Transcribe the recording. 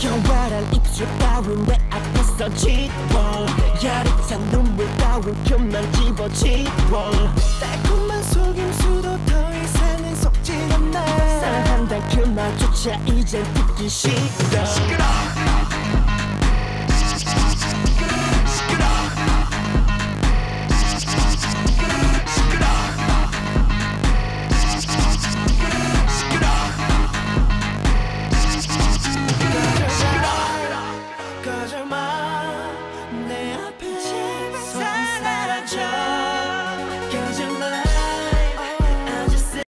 경활한 입술 따윈 내 앞에서 지워. 야릇한 눈물 따윈 그만 집어지워. 달콤한 속임수도 더 이상은 속지 않아. 사랑한단 그 말조차 이젠 듣기 싫어 cause you're mine.